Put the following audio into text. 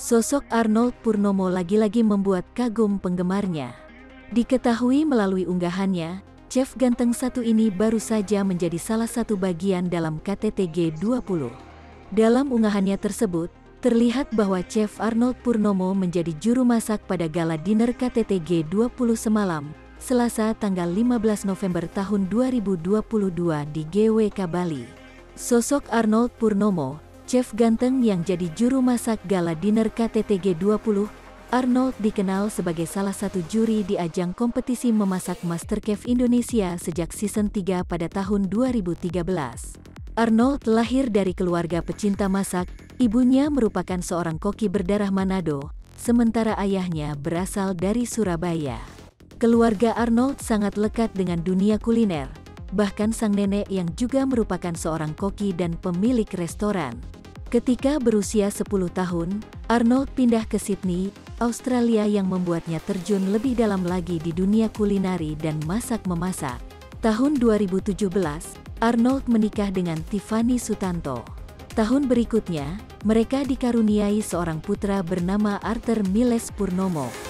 Sosok Arnold Purnomo lagi-lagi membuat kagum penggemarnya. Diketahui melalui unggahannya, chef ganteng satu ini baru saja menjadi salah satu bagian dalam KTT G20. Dalam unggahannya tersebut, terlihat bahwa chef Arnold Purnomo menjadi juru masak pada gala dinner KTT G20 semalam, Selasa tanggal 15 November tahun 2022 di GWK Bali. Sosok Arnold Purnomo, chef ganteng yang jadi juru masak gala dinner KTT G20, Arnold dikenal sebagai salah satu juri di ajang kompetisi memasak MasterChef Indonesia sejak season 3 pada tahun 2013. Arnold lahir dari keluarga pecinta masak, ibunya merupakan seorang koki berdarah Manado, sementara ayahnya berasal dari Surabaya. Keluarga Arnold sangat lekat dengan dunia kuliner, bahkan sang nenek yang juga merupakan seorang koki dan pemilik restoran. Ketika berusia 10 tahun, Arnold pindah ke Sydney, Australia yang membuatnya terjun lebih dalam lagi di dunia kulinari dan masak-memasak. Tahun 2017, Arnold menikah dengan Tiffany Sutanto. Tahun berikutnya, mereka dikaruniai seorang putra bernama Arthur Miles Purnomo.